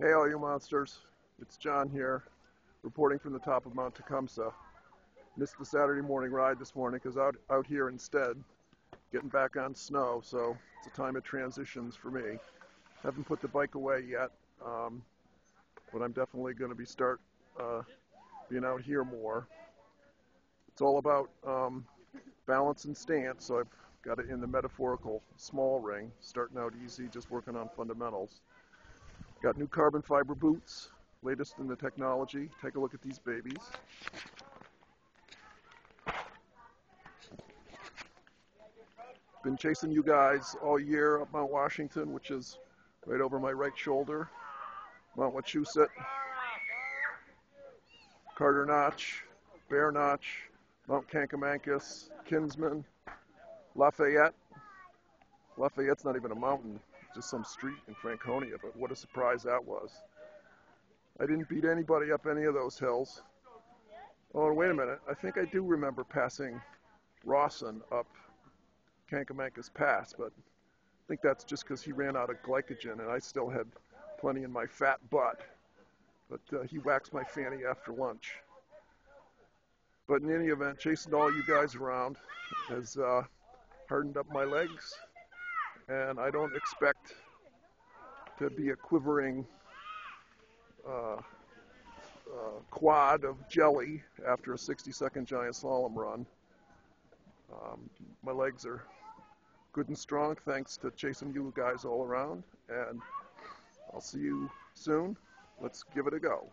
Hey, all you monsters. It's John here, reporting from the top of Mount Tecumseh. Missed the Saturday morning ride this morning because out, out here instead, getting back on snow, so it's a time of transitions for me. Haven't put the bike away yet, um, but I'm definitely going to be start uh, being out here more. It's all about um, balance and stance, so I've got it in the metaphorical small ring, starting out easy, just working on fundamentals. Got new carbon fiber boots, latest in the technology. Take a look at these babies. Been chasing you guys all year up Mount Washington, which is right over my right shoulder. Mount Wachusett, Carter Notch, Bear Notch, Mount Kancamagus, Kinsman, Lafayette. Lafayette's not even a mountain, just some street in Franconia, but what a surprise that was. I didn't beat anybody up any of those hills. Oh, wait a minute. I think I do remember passing Rawson up Kancamagus Pass, but I think that's just because he ran out of glycogen and I still had plenty in my fat butt. But uh, he waxed my fanny after lunch. But in any event, chasing all you guys around has uh, hardened up my legs, and I don't expect to be a quivering uh, uh, quad of jelly after a 60 second giant slalom run. Um, my legs are good and strong thanks to chasing you guys all around, and I'll see you soon. Let's give it a go.